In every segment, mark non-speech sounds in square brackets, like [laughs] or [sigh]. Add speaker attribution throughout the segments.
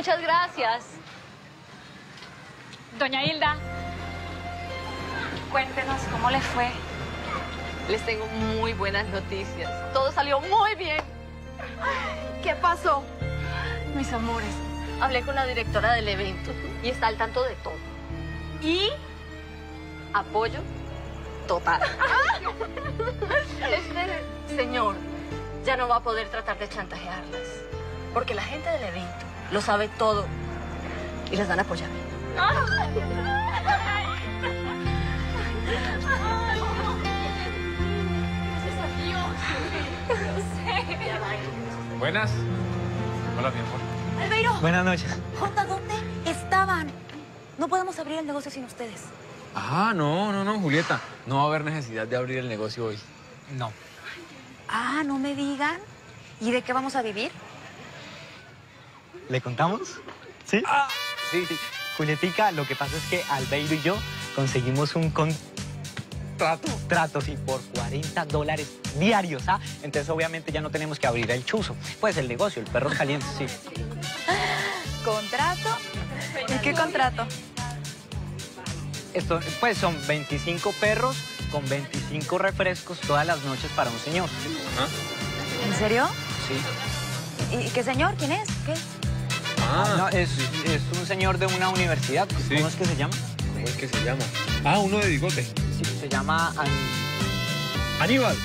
Speaker 1: Muchas gracias.
Speaker 2: Doña Hilda, cuéntenos cómo le fue.
Speaker 1: Les tengo muy buenas noticias. Todo salió muy bien.
Speaker 3: ¿Qué pasó?
Speaker 1: Mis amores, hablé con la directora del evento y está al tanto de todo. Y apoyo total. [laughs] Este señor ya no va a poder tratar de chantajearlas, porque la gente del evento lo sabe todo y las van a apoyar.
Speaker 4: Buenas. Hola, mi amor.
Speaker 3: Albeiro,
Speaker 5: Buenas noches.
Speaker 3: Jota, ¿dónde estaban? No podemos abrir el negocio sin ustedes.
Speaker 4: Ah, no, no, no, Julieta. No va a haber necesidad de abrir el negocio hoy.
Speaker 5: No.
Speaker 3: Ah, no me digan. ¿Y de qué vamos a vivir?
Speaker 5: ¿Le contamos? ¿Sí? sí, sí. Julietica, lo que pasa es que Albeiro y yo conseguimos un contrato, trato, sí, por 40 dólares diarios, ¿ah? Entonces, obviamente, ya no tenemos que abrir el chuzo. Pues el negocio, el perro caliente, sí. [laughs]
Speaker 3: ¿Contrato? ¿Y qué contrato?
Speaker 5: Esto, pues son 25 perros con 25 refrescos todas las noches para un señor.
Speaker 3: ¿En serio?
Speaker 5: Sí.
Speaker 3: ¿Y qué señor? ¿Quién es? ¿Qué?
Speaker 4: Ah,
Speaker 5: No, es, es un señor de una universidad.
Speaker 4: Sí.
Speaker 5: ¿Cómo es que se llama?
Speaker 4: ¿cómo es que se llama? Ah, uno de bigote.
Speaker 5: Sí, se llama An-
Speaker 4: Aníbal.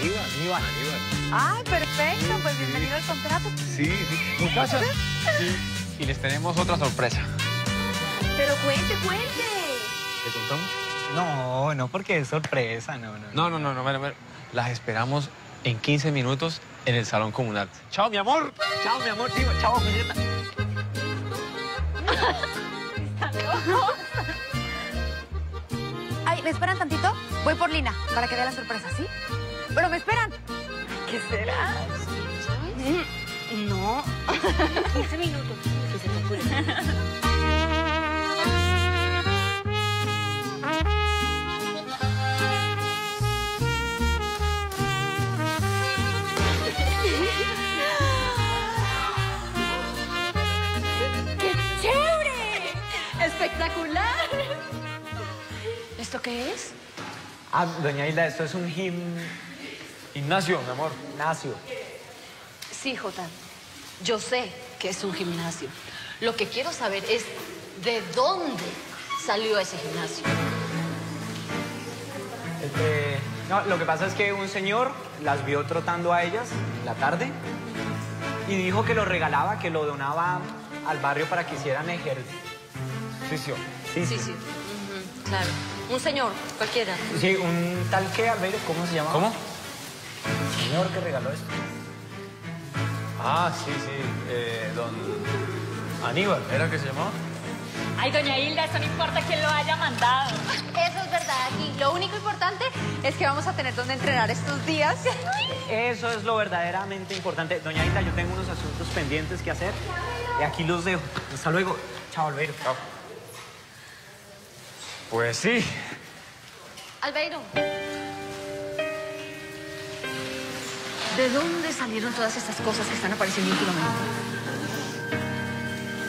Speaker 5: Aníbal. Aníbal.
Speaker 4: Aníbal.
Speaker 3: Ah, perfecto. Pues bienvenido al contrato.
Speaker 4: Sí, sí. Muchachas. Sí. Y les tenemos otra sorpresa.
Speaker 3: Pero cuente, cuente.
Speaker 4: ¿Le contamos?
Speaker 5: No, no, porque es sorpresa, no, no.
Speaker 4: No, no, no, no, mira, mira. Las esperamos en 15 minutos en el salón comunal. Chao, mi amor.
Speaker 5: Chao, mi amor, tío. Chao, Julieta. [laughs]
Speaker 3: Ay, ¿me esperan tantito? Voy por Lina para que vea la sorpresa, ¿sí? Pero me esperan. ¿Qué será? No. [laughs] 15 minutos. Que se te ocurre. [laughs]
Speaker 5: Ah, doña Hilda, esto es un gim...
Speaker 4: Ignacio, mi amor.
Speaker 5: gimnasio.
Speaker 1: Sí, Jota. Yo sé que es un gimnasio. Lo que quiero saber es de dónde salió ese gimnasio.
Speaker 5: Este, no, lo que pasa es que un señor las vio trotando a ellas en la tarde y dijo que lo regalaba, que lo donaba al barrio para que hicieran ejercicio. Sí,
Speaker 1: Sí, sí. Ujú, claro. Un señor, cualquiera.
Speaker 5: Sí, un tal que, Albeiro, ¿cómo se llama?
Speaker 4: ¿Cómo?
Speaker 5: El señor que regaló esto.
Speaker 4: Ah, sí, sí. Eh, don Aníbal, ¿era que se llamaba?
Speaker 2: Ay, doña Hilda, eso no importa quién lo haya mandado.
Speaker 3: Eso es verdad aquí. Lo único importante es que vamos a tener donde entrenar estos días.
Speaker 5: Eso es lo verdaderamente importante. Doña Hilda, yo tengo unos asuntos pendientes que hacer y aquí los dejo. Hasta luego. Chao, Albeiro. Chao.
Speaker 4: Pues sí.
Speaker 1: Albeiro. ¿De dónde salieron todas estas cosas que están apareciendo últimamente?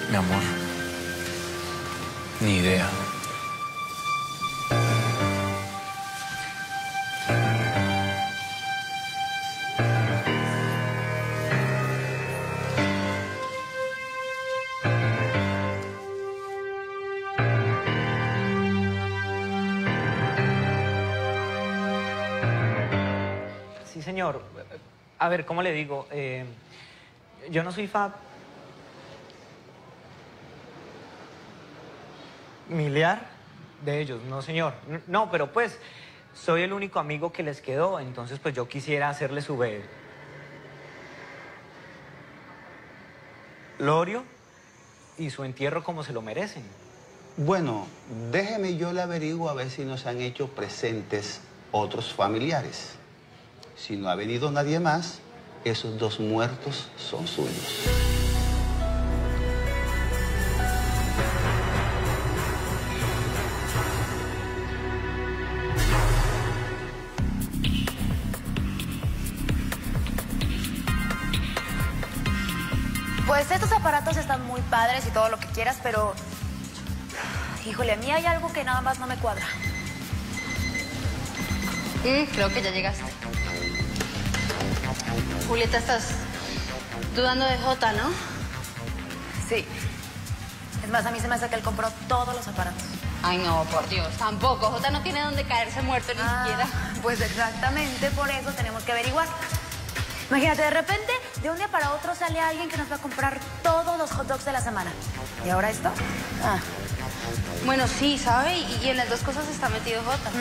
Speaker 4: Mi amor. Ni idea.
Speaker 5: A ver, ¿cómo le digo? Eh, yo no soy fa... miliar de ellos, no, señor. No, pero pues soy el único amigo que les quedó, entonces pues yo quisiera hacerle su ve... Lorio y su entierro como se lo merecen.
Speaker 6: Bueno, déjeme yo le averiguo a ver si nos han hecho presentes otros familiares. Si no ha venido nadie más, esos dos muertos son suyos.
Speaker 3: Pues
Speaker 2: estos aparatos están muy padres y todo lo que quieras, pero... Híjole, a mí hay algo que nada más no me cuadra.
Speaker 1: Mm, creo que ya llegaste. Julieta, estás dudando de Jota, ¿no?
Speaker 2: Sí. Es más, a mí se me hace que él compró todos los aparatos.
Speaker 1: Ay, no, por Dios, tampoco. Jota no tiene dónde caerse muerto ni siquiera.
Speaker 2: Pues exactamente por eso tenemos que averiguar. Imagínate, de repente, de un día para otro sale alguien que nos va a comprar todos los hot dogs de la semana. ¿Y ahora esto? Ah.
Speaker 1: Bueno, sí, ¿sabe? Y, y en las dos cosas está metido Jota.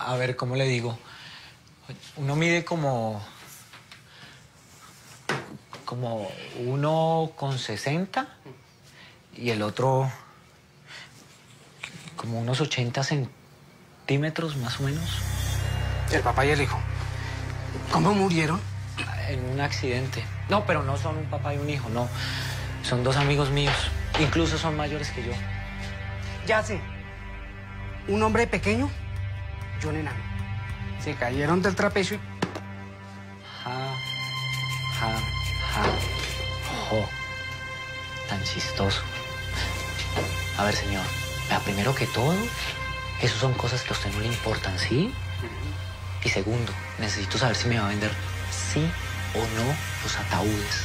Speaker 5: A ver, ¿cómo le digo? Uno mide como... como uno con 60 y el otro como unos 80 centímetros más o menos
Speaker 7: El papá y el hijo. ¿Cómo murieron?
Speaker 5: en un accidente. No, pero no son un papá y un hijo, no. Son dos amigos míos. Incluso son mayores que yo.
Speaker 7: Ya sé. Un hombre pequeño y un enano. Se cayeron del trapecio y...
Speaker 5: Ja, ja, ja, jo. Tan chistoso. A ver, señor. primero que todo, eso son cosas que a usted no le importan, ¿sí? Y segundo, necesito saber si me va a vender sí o no los ataúdes.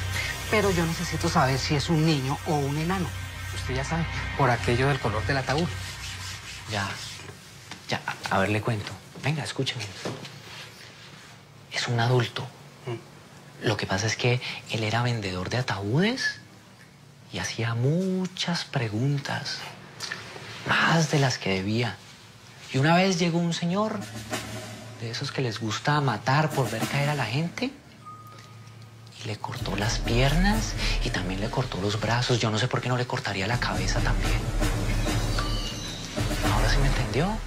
Speaker 7: Pero yo necesito saber si es un niño o un enano. Usted ya sabe, por aquello del color del ataúd.
Speaker 5: Ya, ya, a, a ver, le cuento. Venga, escúcheme. Es un adulto. Lo que pasa es que él era vendedor de ataúdes y hacía muchas preguntas, más de las que debía. Y una vez llegó un señor, de esos que les gusta matar por ver caer a la gente, le cortó las piernas y también le cortó los brazos. Yo no sé por qué no le cortaría la cabeza también. Ahora sí me entendió.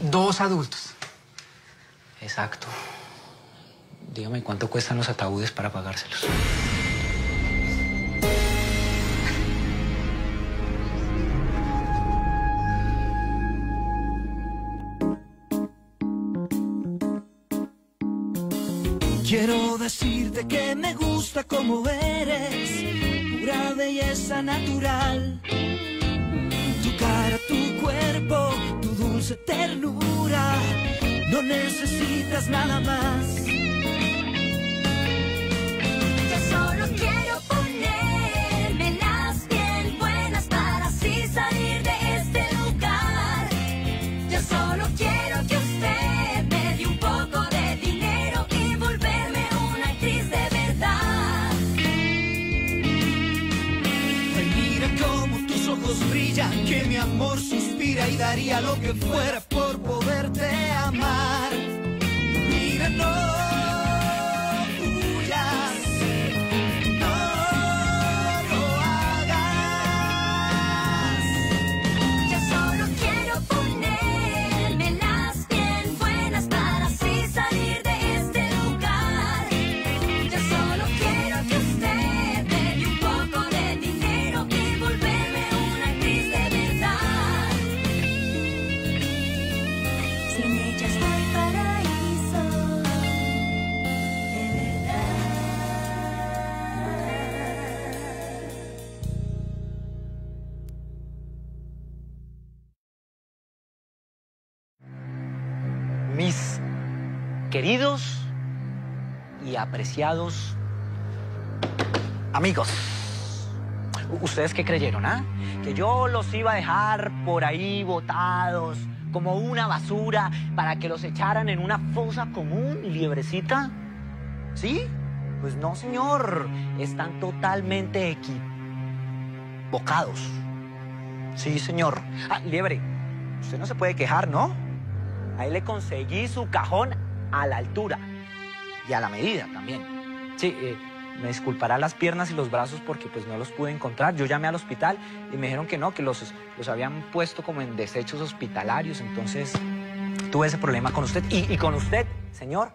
Speaker 7: Dos adultos.
Speaker 5: Exacto. Dígame cuánto cuestan los ataúdes para pagárselos.
Speaker 8: Decirte que me gusta como eres, pura belleza natural. Tu cara, tu cuerpo, tu dulce ternura, no necesitas nada más. Mi amor suspira y daría lo que fuera por poderte
Speaker 5: queridos y apreciados amigos. ¿Ustedes qué creyeron, ah? Que yo los iba a dejar por ahí botados como una basura para que los echaran en una fosa común, liebrecita. ¿Sí? Pues no, señor. Están totalmente equivocados. Sí, señor. Ah, liebre, usted no se puede quejar, ¿no? Ahí le conseguí su cajón a la altura y a la medida también. Sí, eh, me disculpará las piernas y los brazos porque pues no los pude encontrar. Yo llamé al hospital y me dijeron que no, que los, los habían puesto como en desechos hospitalarios. Entonces tuve ese problema con usted. Y, con usted, señor,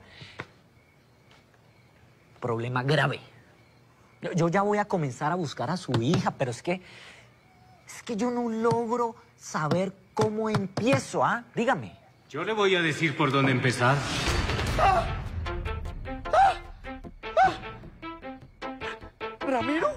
Speaker 5: problema grave. Yo- Yo ya voy a comenzar a buscar a su hija, pero es que. Es que yo no logro saber cómo empiezo, ¿ah? Dígame.
Speaker 9: Yo le voy a decir por dónde empezar.
Speaker 5: ¿Ramiro?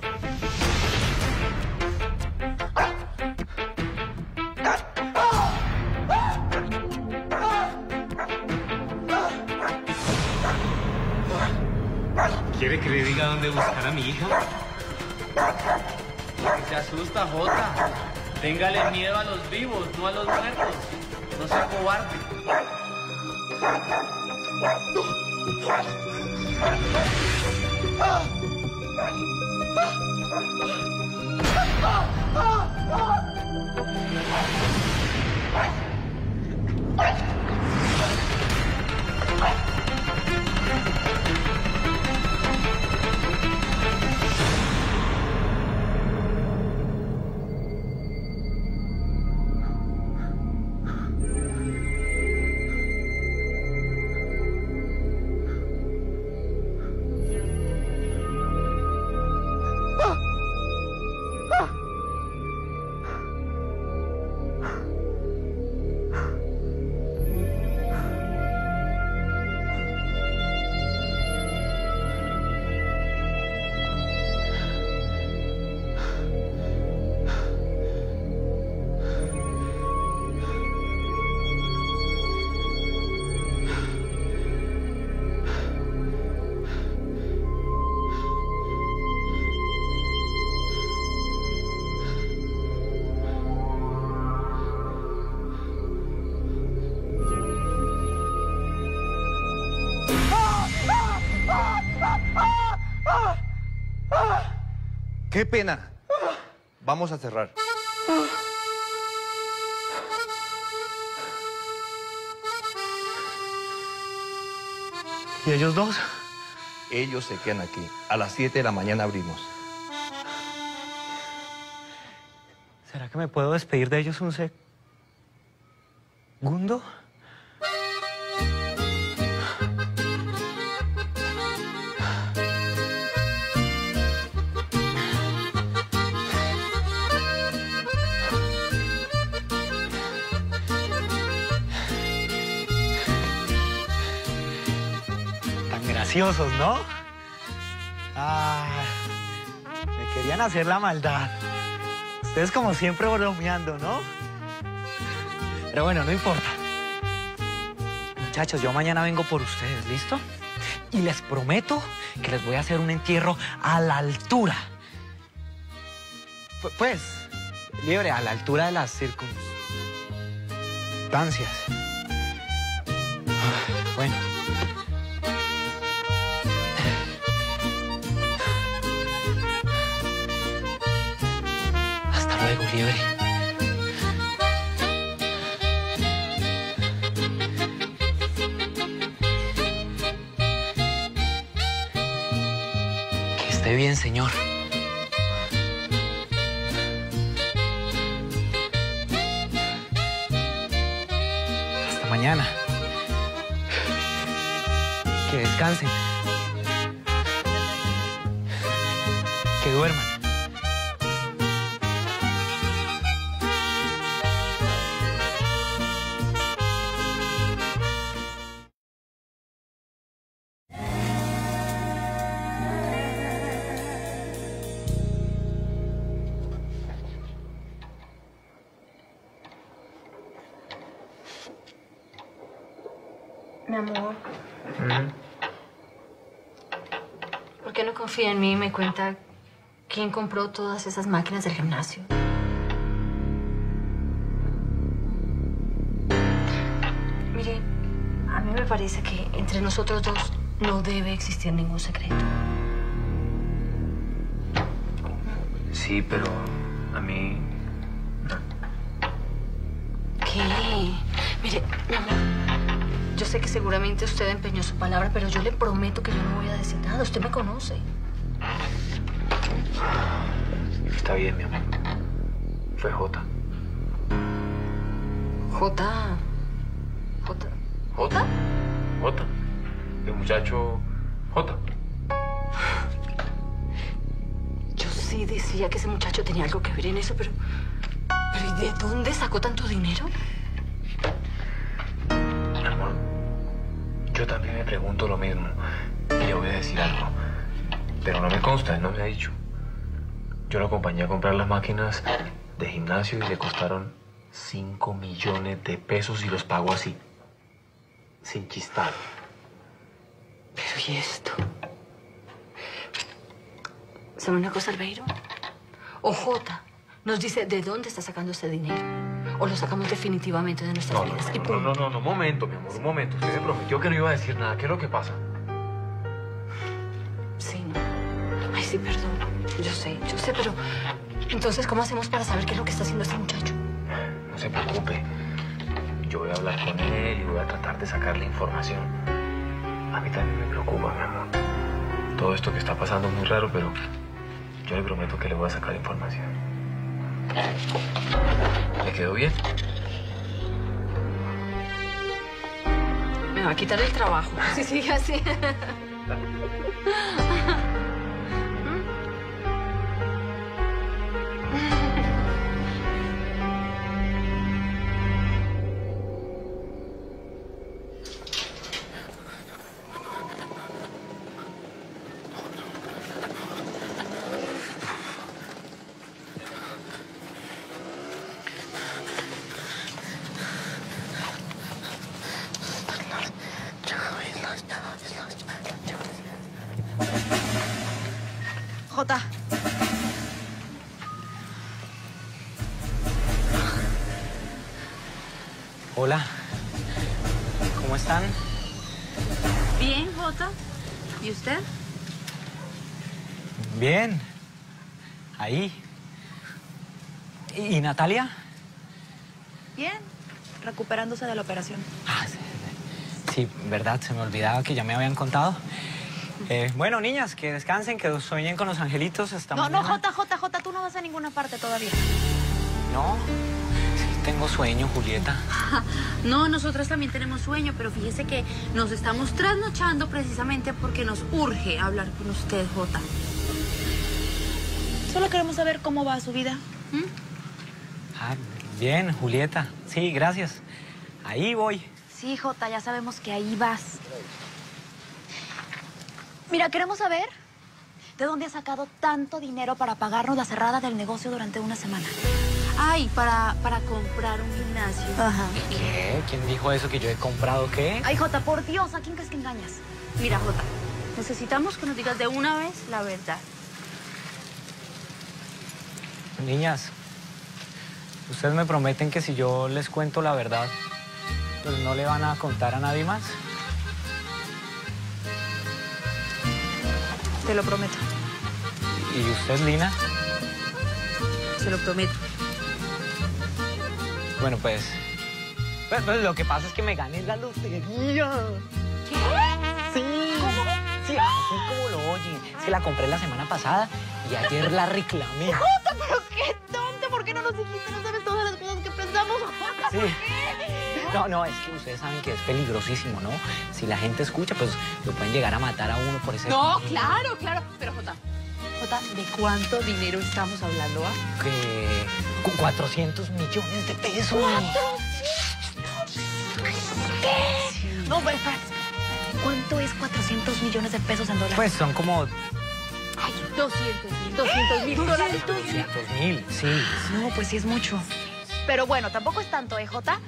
Speaker 9: ¿Quiere que le diga dónde buscar a mi hija?
Speaker 10: Se asusta, Jota. Téngale miedo a los vivos, no a los muertos. No sea cobarde. Ah!
Speaker 11: Qué pena. Vamos a cerrar.
Speaker 5: ¿Y ellos dos?
Speaker 11: Ellos se quedan aquí. A las 7 de la mañana abrimos.
Speaker 5: ¿Será que me puedo despedir de ellos un segundo? ¿No? Me querían hacer la maldad. Ustedes como siempre bromeando, ¿no? Pero bueno, no importa. Muchachos, yo mañana vengo por ustedes, ¿listo? Y les prometo que les voy a hacer un entierro a la altura. Pu- Pues, libre, a la altura de las circunstancias. Ah, Bueno. Señor. Hasta mañana. Que descansen. Que duerman.
Speaker 12: Confía en mí y me cuenta quién compró todas esas máquinas del gimnasio? Mire, a mí me parece que entre nosotros dos no debe existir ningún secreto.
Speaker 10: Sí, pero a mí...
Speaker 12: ¿Qué? Mire, mi amor, yo sé que seguramente usted empeñó su palabra, pero yo le prometo que yo no voy a decir nada. Usted me conoce.
Speaker 10: Está bien, mi amor. Fue Jota.
Speaker 12: Jota. Jota.
Speaker 10: ¿Jota? Jota. El muchacho Jota.
Speaker 1: sí decía que ese muchacho tenía algo que ver en eso, pero... ¿Pero ¿y de dónde sacó tanto dinero?
Speaker 10: Amor, yo también me pregunto lo mismo. Y le voy a decir algo. Pero no me consta, él no me ha dicho. Yo lo acompañé a comprar las máquinas de gimnasio y le costaron 5 millones de pesos y los pagó así. Sin chistar.
Speaker 1: Pero ¿y esto? ¿Sabe una cosa, Albeiro? O J nos dice de dónde está sacando ese dinero. O lo sacamos definitivamente de nuestras
Speaker 10: No, no,
Speaker 1: vidas. Y
Speaker 10: no, no, no, no, un momento, mi amor, un momento. Usted me prometió que no iba a decir nada. ¿Qué es lo que pasa?
Speaker 1: Sé, yo sé, pero... Entonces, ¿cómo hacemos para saber qué es lo que está haciendo este muchacho?
Speaker 10: No se preocupe. Yo voy a hablar con él y voy a tratar de sacarle información. A mí también me preocupa, mi amor. Todo esto que está pasando es muy raro, pero yo le prometo que le voy a sacar información. ¿Le quedó bien?
Speaker 1: Me va a quitar el trabajo. [laughs] Si sigue así. [laughs]
Speaker 2: la operación.
Speaker 5: Sí, verdad, se me olvidaba que ya me habían contado. Eh, bueno, niñas, que descansen, que sueñen con los angelitos hasta
Speaker 2: No, no. Jota, Jota, Jota, tú no vas a ninguna parte todavía.
Speaker 5: No, sí tengo sueño, Julieta. [laughs]
Speaker 2: No, nosotras también tenemos sueño, pero fíjese que nos estamos trasnochando precisamente porque nos urge hablar con usted, Jota. Solo queremos saber cómo va su vida.
Speaker 5: Ah, bien, Julieta. Sí, gracias. Ahí voy.
Speaker 2: Sí, Jota, ya sabemos que ahí vas. Mira, queremos saber de dónde has sacado tanto dinero para pagarnos la cerrada del negocio durante una semana. Ay, para, para comprar un gimnasio. Ajá.
Speaker 5: ¿Qué? ¿Quién dijo eso? ¿Que yo he comprado qué?
Speaker 2: Ay, Jota, por Dios, ¿a quién crees que engañas? Mira, Jota, necesitamos que nos digas de una vez la verdad.
Speaker 5: Niñas, ustedes me prometen que si yo les cuento la verdad, pues no le van a contar a nadie más.
Speaker 2: Te lo prometo.
Speaker 5: ¿Y usted, Lina?
Speaker 2: Se lo prometo.
Speaker 5: Bueno, pues, pues, pues, lo que pasa es que me gané la lotería.
Speaker 2: ¿Qué?
Speaker 5: Sí. ¿Cómo? Sí, así como lo oyen. Se la compré la semana pasada y ayer la reclamé. [laughs]
Speaker 2: Jota, pero qué tonto. ¿Por qué no nos dijiste? No sabes todas las cosas que pensamos, Jota.
Speaker 5: Sí. [laughs] No, no, es que ustedes saben que es peligrosísimo, ¿no? Si la gente escucha, pues lo pueden llegar a matar a uno por ese...
Speaker 1: No, claro, claro. Pero, Jota, Jota, ¿de cuánto dinero estamos hablando, ah?
Speaker 5: Que... cu- 400 millones de pesos.
Speaker 2: No, pero espérate. ¿Cuánto es 400 millones de pesos en dólares?
Speaker 5: Pues son como
Speaker 1: Ay, 200 mil, 200 mil dólares.
Speaker 5: 200 mil, sí.
Speaker 2: No, pues sí es mucho. Pero bueno, tampoco es tanto, ¿eh, Jota?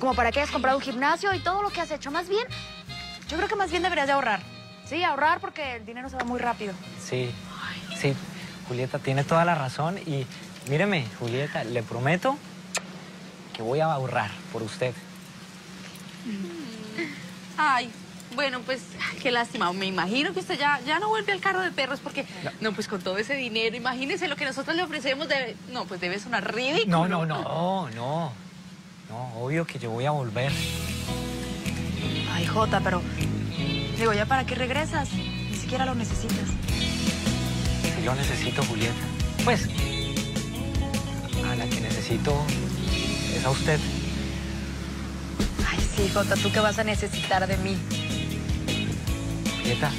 Speaker 2: Como para que hayas comprado un gimnasio y todo lo que has hecho. Más bien, yo creo que más bien deberías de ahorrar. Sí, ahorrar porque el dinero se va muy rápido.
Speaker 5: Sí, sí. Julieta tiene toda la razón y míreme, Julieta, le prometo que voy a ahorrar por usted.
Speaker 1: Ay, bueno, pues qué lástima. Me imagino que usted ya, ya no vuelve al carro de perros porque, no. pues con todo ese dinero, imagínese lo que nosotros le ofrecemos. Debe, no, pues debe sonar ridículo.
Speaker 5: No, no, no, no. No, obvio que yo voy a volver.
Speaker 2: Ay, Jota, pero... Digo, ¿ya para qué regresas? Ni siquiera lo necesitas.
Speaker 5: Si lo necesito, Julieta. Pues, a la que necesito es a usted.
Speaker 2: Ay, sí, Jota, ¿tú qué vas a necesitar de mí?
Speaker 5: Julieta,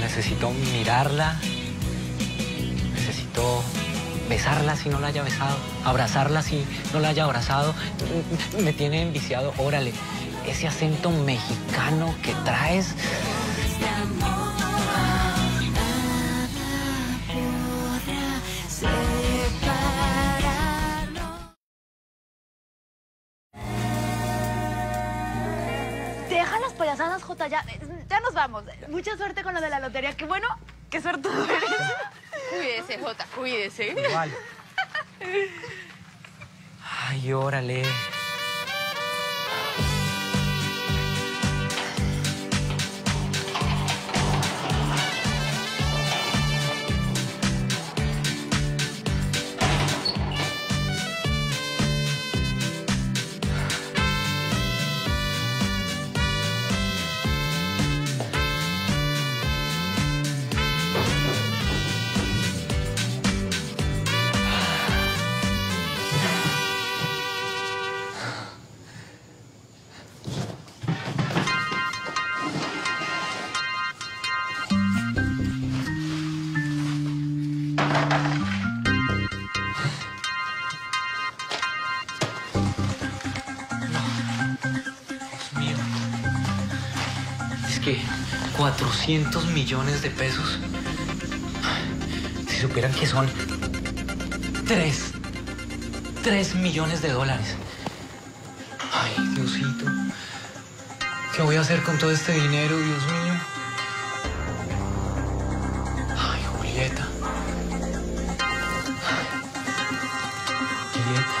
Speaker 5: necesito mirarla pronto besarla si no la haya besado, abrazarla si no la haya abrazado. Me tiene enviciado, órale, ese acento mexicano que traes.
Speaker 3: Deja las payasadas, Jota, ya, ya nos vamos. Mucha suerte con lo de la lotería. Qué bueno, qué suerte.
Speaker 1: Cuídese, Jota, cuídese.
Speaker 5: Igual. [laughs] Ay, órale. 400 millones de pesos. Si supieran que son 3. 3 millones de dólares. Ay, Diosito. ¿Qué voy a hacer con todo este dinero, Dios mío? Ay, Julieta. Julieta.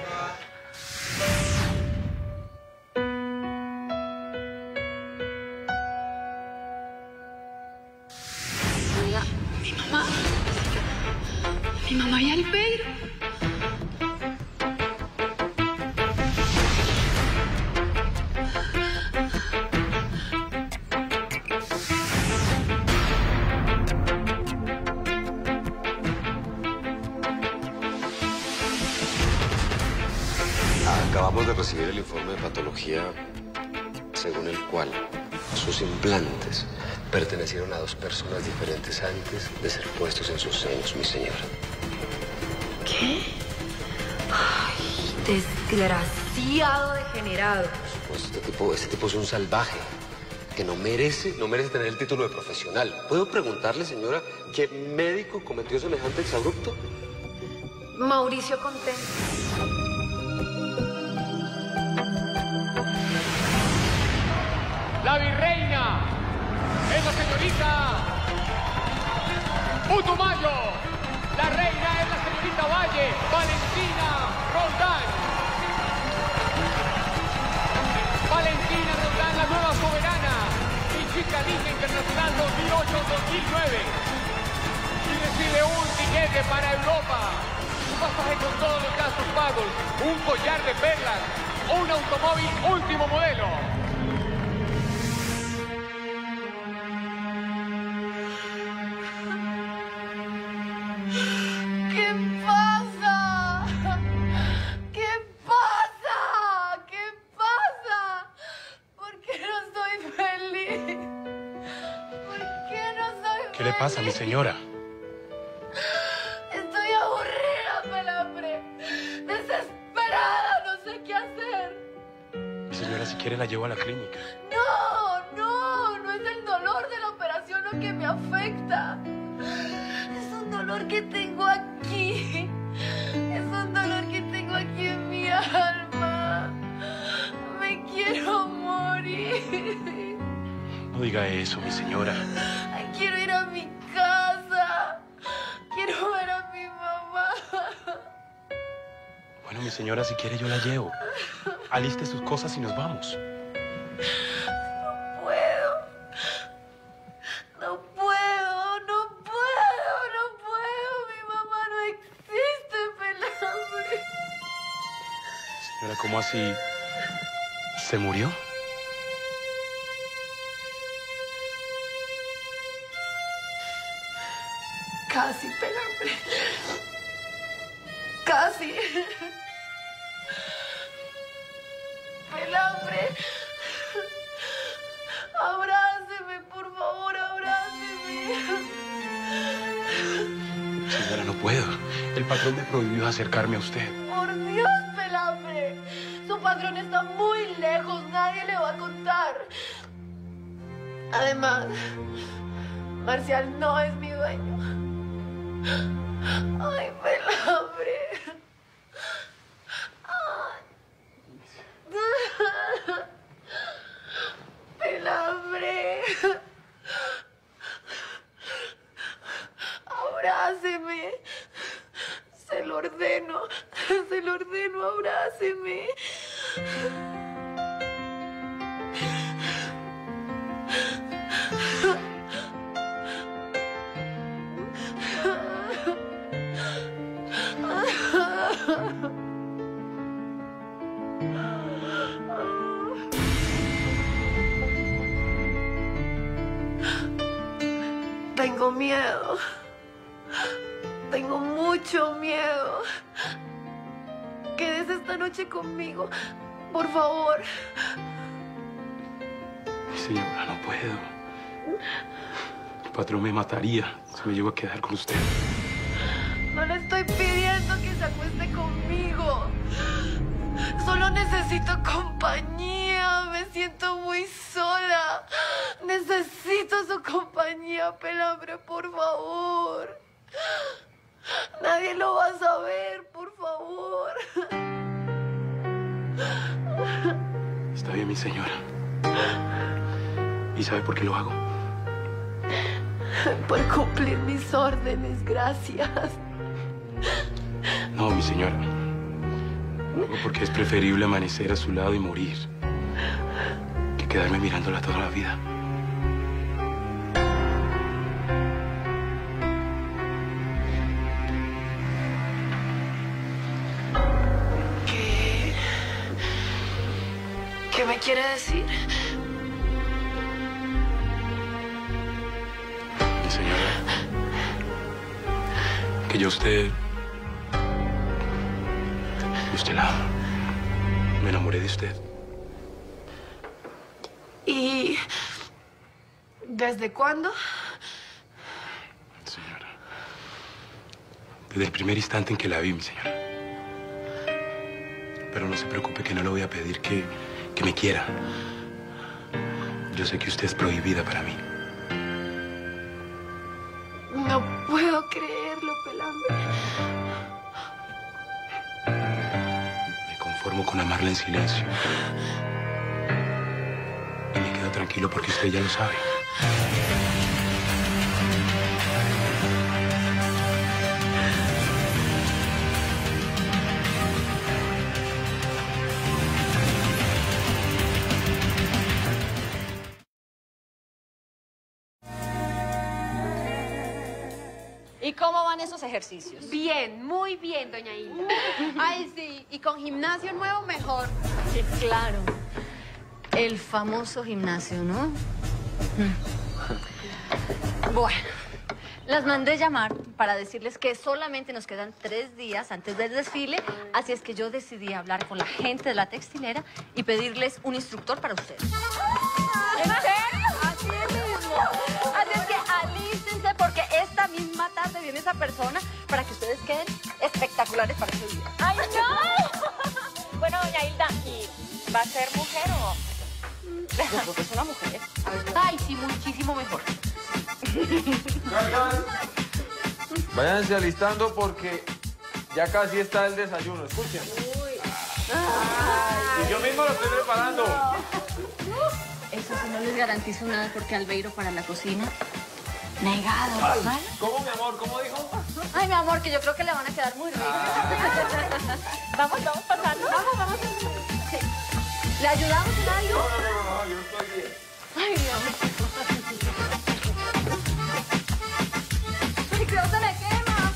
Speaker 13: según el cual sus implantes pertenecieron a dos personas diferentes antes de ser puestos en sus senos, mi señora.
Speaker 3: ¿Qué? Ay, desgraciado degenerado.
Speaker 13: Pues este tipo, este tipo es un salvaje que no merece, no merece tener el título de profesional. ¿Puedo preguntarle, señora, qué médico cometió semejante exabrupto?
Speaker 3: Mauricio Contento.
Speaker 14: Putumayo. La reina es la señorita Valle, Valentina Roldán. Valentina Roldán, la nueva soberana. Y chica linda internacional 2008-2009. Y recibe un tiquete para Europa. Un pasaje con todos los gastos pagos. Un collar de perlas. Un automóvil último modelo.
Speaker 3: Pasa,
Speaker 15: mi señora?
Speaker 3: Estoy aburrida, pelambre. Desesperada, no sé qué hacer.
Speaker 15: Mi señora, si quiere la llevo a la clínica.
Speaker 3: No, no, no es el dolor de la operación lo que me afecta. Es un dolor que tengo aquí. Es un dolor que tengo aquí en mi alma. Me quiero morir.
Speaker 15: No diga eso, mi señora. Bueno, mi señora, si quiere yo la llevo. Aliste sus cosas y nos vamos.
Speaker 3: puedo. No puedo, no puedo, no puedo. Mi mamá no existe, pelambre.
Speaker 15: Señora, ¿cómo así? ¿Se murió?
Speaker 3: Casi, pelambre.
Speaker 15: Prohibió acercarme a usted.
Speaker 3: Por Dios, pelambre. Su patrón está muy lejos, nadie le va a contar. Además, Marcial no es mi dueño.
Speaker 15: Me mataría si me llego a quedar con usted.
Speaker 3: No le estoy pidiendo que se acueste conmigo. Solo necesito compañía. Me siento muy sola. Necesito su compañía, pelambre, por favor. Nadie lo va a saber, por favor.
Speaker 15: Está bien, mi señora. ¿Y sabe por qué lo hago? [laughs]
Speaker 3: Por cumplir mis órdenes, gracias.
Speaker 15: No, mi señora. Porque es preferible amanecer a su lado y morir que quedarme mirándola toda la vida.
Speaker 3: ¿Qué? ¿Qué me quiere decir?
Speaker 15: Yo usted. Usted la. Me enamoré de usted.
Speaker 3: ¿Y desde cuándo?
Speaker 15: Señora. Desde el primer instante en que la vi, mi señora. Pero no se preocupe que no le voy a pedir que, que me quiera. Yo sé que usted es prohibida para mí. Conformo con amarla en silencio. Y me quedo tranquilo porque usted ya lo sabe.
Speaker 16: ¿Y cómo van esos ejercicios?
Speaker 17: Bien, muy bien, doña Hilda. Ay, sí, y con gimnasio nuevo mejor.
Speaker 1: Sí, claro. El famoso gimnasio, ¿no? Bueno, las mandé llamar para decirles que solamente nos quedan tres días antes del desfile, así es que yo decidí hablar con la gente de la textilera y pedirles un instructor para ustedes.
Speaker 16: ¿En serio? Así mismo. Así es que alístense porque esta misma tarde viene esa persona para que ustedes queden espectaculares para ese día. ¡Ay, no! [laughs] bueno, doña Hilda, ¿y va a ser mujer o...? Yo creo que es una mujer.
Speaker 17: Ay, sí, muchísimo mejor.
Speaker 12: Váyanse alistando porque ya casi está el desayuno. Escuchen. Y yo mismo lo estoy preparando.
Speaker 1: Eso sí no les garantizo nada porque Albeiro para la cocina, negado,
Speaker 12: Ay. ¿Cómo, mi amor? ¿Cómo dijo?
Speaker 1: Ay, mi amor, que yo creo que le van a quedar muy ricos.
Speaker 2: vamos, vamos pasando.
Speaker 1: Vamos, vamos. Sí. ¿Le ayudamos en algo?
Speaker 12: No, yo estoy bien.
Speaker 1: Ay, Dios. Ay, creo que se me quema.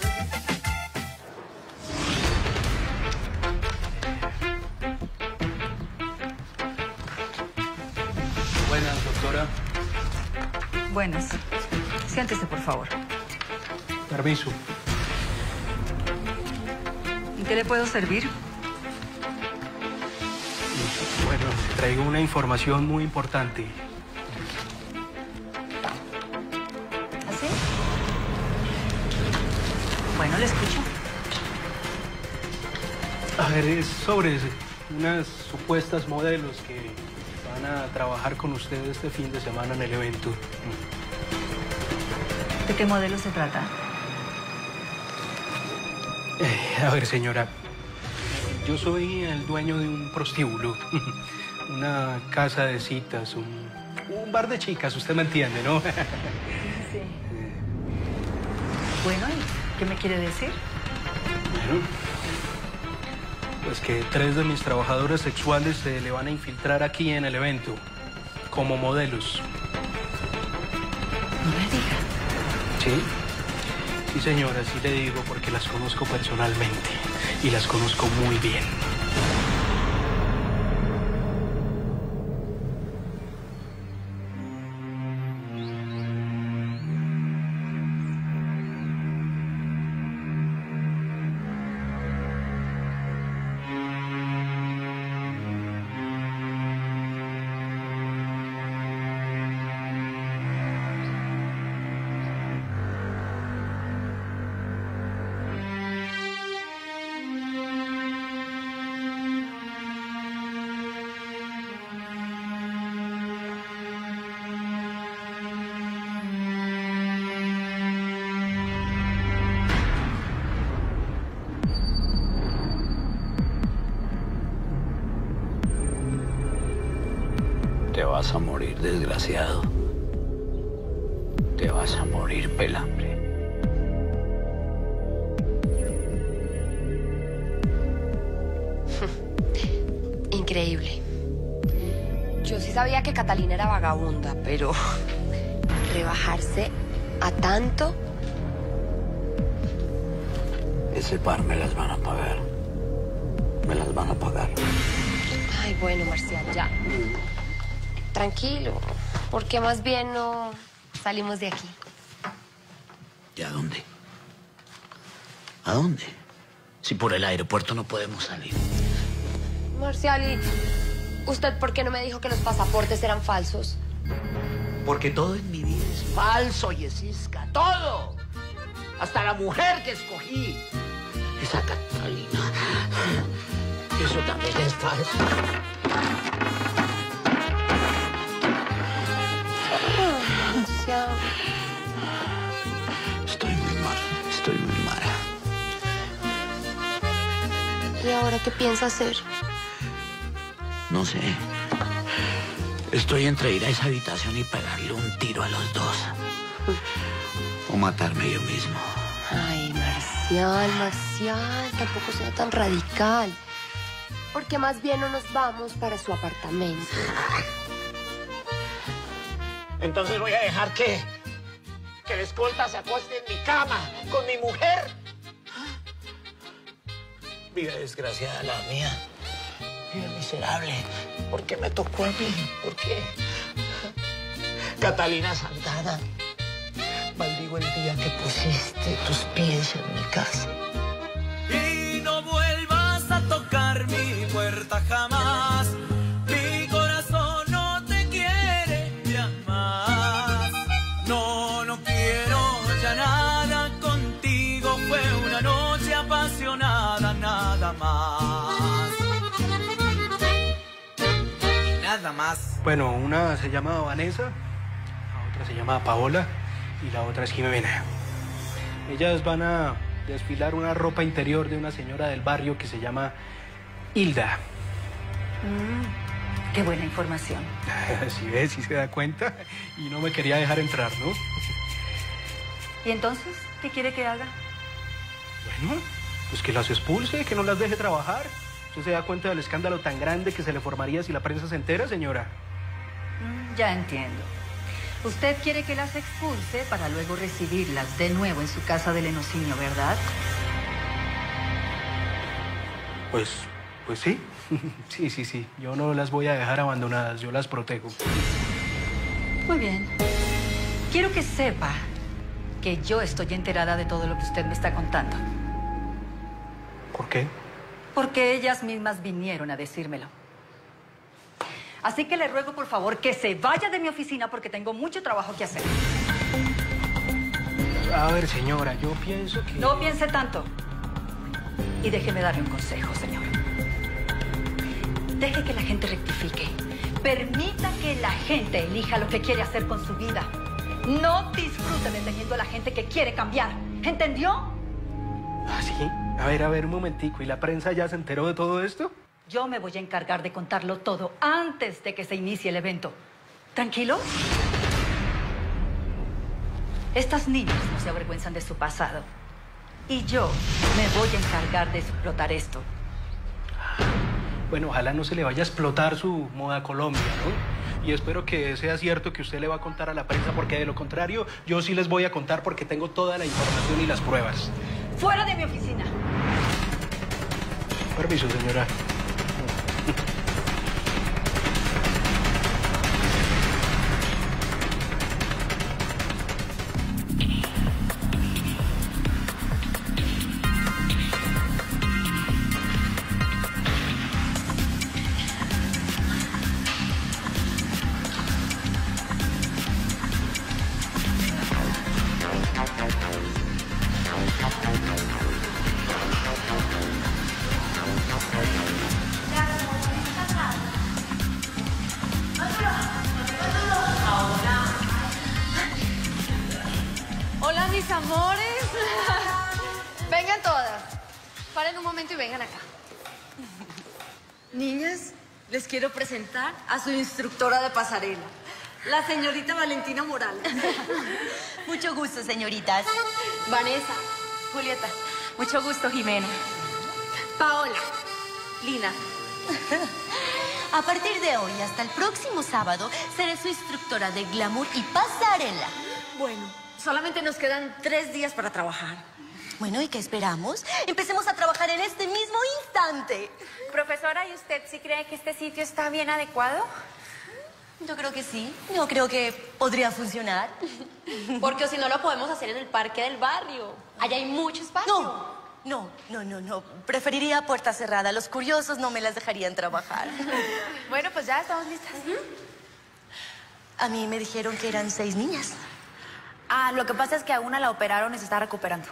Speaker 18: Buenas, doctora.
Speaker 19: Buenas. Siéntese, por favor.
Speaker 18: Permiso.
Speaker 19: ¿En qué le puedo servir?
Speaker 18: Bueno, traigo una información muy importante.
Speaker 19: ¿Así? Bueno, le escucho.
Speaker 18: A ver, es sobre unas supuestas modelos que van a trabajar con ustedes este fin de semana en el evento.
Speaker 19: ¿De qué modelo se trata? [laughs]
Speaker 18: A ver, señora. Yo soy el dueño de un prostíbulo, [laughs] una casa de citas, un, un bar de chicas, usted me entiende, ¿no? [laughs]
Speaker 19: Sí. Bueno, ¿y qué me quiere decir?
Speaker 18: Bueno, pues que tres de mis trabajadores sexuales se le van a infiltrar aquí en el evento, como modelos.
Speaker 19: No me diga.
Speaker 18: ¿Sí? Sí, señora, sí le digo porque las conozco personalmente y las conozco muy bien.
Speaker 20: Te vas a morir, desgraciado. Te vas a morir, pelambre. [laughs]
Speaker 17: Increíble. Yo sí sabía que Catalina era vagabunda, pero [laughs] rebajarse a tanto.
Speaker 20: Ese par me las van a pagar. Me las van a pagar.
Speaker 17: Ay, bueno, Marcial, ya. Tranquilo, porque más bien no salimos de aquí.
Speaker 20: ¿Y a dónde? ¿A dónde? Si por el aeropuerto no podemos salir.
Speaker 17: Marcial, ¿y usted por qué no me dijo que los pasaportes eran falsos?
Speaker 20: Porque todo en mi vida es falso, Yesisca. ¡Todo! Hasta la mujer que escogí. Esa Catalina. Eso también es falso.
Speaker 17: Ahora qué piensa hacer?
Speaker 20: No sé. Estoy entre ir a esa habitación y pegarle un tiro a los dos. O matarme yo mismo.
Speaker 17: Ay, Marcial, Marcial, tampoco sea tan radical. Porque más bien no nos vamos para su apartamento.
Speaker 20: Entonces voy a dejar que. que el escolta se acueste en mi cama con mi mujer. Vida desgraciada la mía. Vida miserable. ¿Por qué me tocó a mí? ¿Por qué? Catalina Santana. Maldigo el día que pusiste tus pies en mi casa.
Speaker 18: Bueno, una se llama Vanessa, la otra se llama Paola y la otra es Jimena. Ellas van a desfilar una ropa interior de una señora del barrio que se llama Hilda.
Speaker 19: Mm, qué buena información. [laughs]
Speaker 18: Si ves, si se da cuenta. Y no me quería dejar entrar, ¿no?
Speaker 19: ¿Y entonces qué quiere que haga?
Speaker 18: Bueno, pues que las expulse, que no las deje trabajar. ¿Usted se da cuenta del escándalo tan grande que se le formaría si la prensa se entera, señora?
Speaker 19: Ya entiendo. Usted quiere que las expulse para luego recibirlas de nuevo en su casa del enocinio, ¿verdad?
Speaker 18: Pues, pues sí. [laughs] sí, sí, sí. Yo no las voy a dejar abandonadas, yo las protejo.
Speaker 19: Muy bien. Quiero que sepa que yo estoy enterada de todo lo que usted me está contando.
Speaker 18: ¿Por qué?
Speaker 19: Porque ellas mismas vinieron a decírmelo. Así que le ruego, por favor, que se vaya de mi oficina porque tengo mucho trabajo que hacer.
Speaker 18: A ver, señora, yo pienso que...
Speaker 19: No piense tanto. Y déjeme darle un consejo, señor. Deje que la gente rectifique. Permita que la gente elija lo que quiere hacer con su vida. No disfrute deteniendo a la gente que quiere cambiar. ¿Entendió?
Speaker 18: ¿Ah, sí? A ver, a ver, un momentico. ¿Y la prensa ya se enteró de todo esto?
Speaker 19: Yo me voy a encargar de contarlo todo antes de que se inicie el evento. ¿Tranquilo? Estas niñas no se avergüenzan de su pasado. Y yo me voy a encargar de explotar esto.
Speaker 18: Bueno, ojalá no se le vaya a explotar su moda Colombia, ¿no? Y espero que sea cierto que usted le va a contar a la prensa, porque de lo contrario, yo sí les voy a contar porque tengo toda la información y las pruebas.
Speaker 19: ¡Fuera de mi oficina!
Speaker 18: Permiso, señora.
Speaker 1: Niñas, les quiero presentar a su instructora de pasarela, la señorita Valentina Morales. [laughs]
Speaker 8: Mucho gusto, señoritas.
Speaker 1: Vanessa, Julieta.
Speaker 8: Mucho gusto, Jimena.
Speaker 1: Paola, Lina.
Speaker 8: A partir de hoy hasta el próximo sábado seré su instructora de glamour y pasarela.
Speaker 1: Bueno, solamente nos quedan tres días para trabajar.
Speaker 8: Bueno, ¿y qué esperamos? Empecemos a trabajar en este mismo instante.
Speaker 2: Profesora, ¿y usted sí cree que este sitio está bien adecuado?
Speaker 8: Yo creo que sí. Yo creo que podría funcionar.
Speaker 16: Porque si no lo podemos hacer en el parque del barrio. Allá hay mucho espacio.
Speaker 8: No, no, no, no, no. Preferiría puerta cerrada. Los curiosos no me las dejarían trabajar.
Speaker 2: Bueno, pues ya estamos listas.
Speaker 8: A mí me dijeron que eran seis niñas.
Speaker 2: Ah, lo que pasa es que a una la operaron y se está recuperando.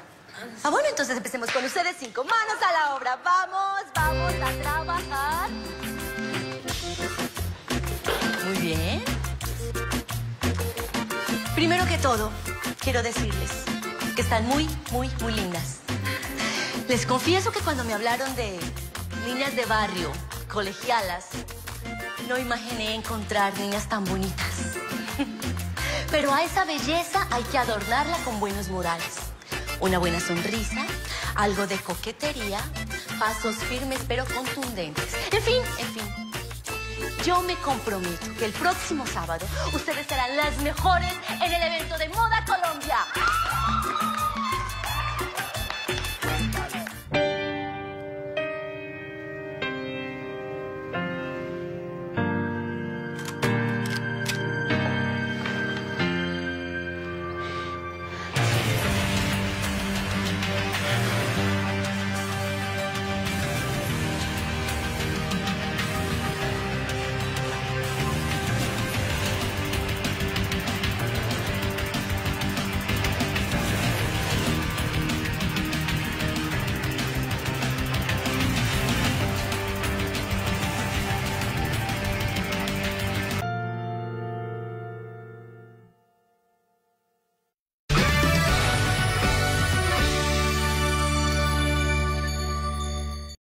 Speaker 8: Ah, bueno, entonces empecemos con ustedes cinco. Manos a la obra. Vamos, vamos a trabajar. Muy bien. Primero que todo, quiero decirles que están muy, muy, muy lindas. Les confieso que cuando me hablaron de niñas de barrio, colegialas, no imaginé encontrar niñas tan bonitas. [laughs] Pero a esa belleza hay que adornarla con buenos modales. Una buena sonrisa, algo de coquetería, pasos firmes pero contundentes. En fin, en fin. Yo me comprometo que el próximo sábado ustedes serán las mejores en el evento de Moda Colombia.